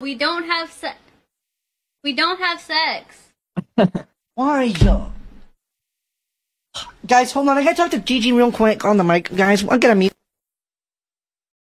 We don't have sex. We don't have sex. Why? Guys, hold on. I gotta talk to Gigi real quick on the mic. Guys, I'm gonna mute.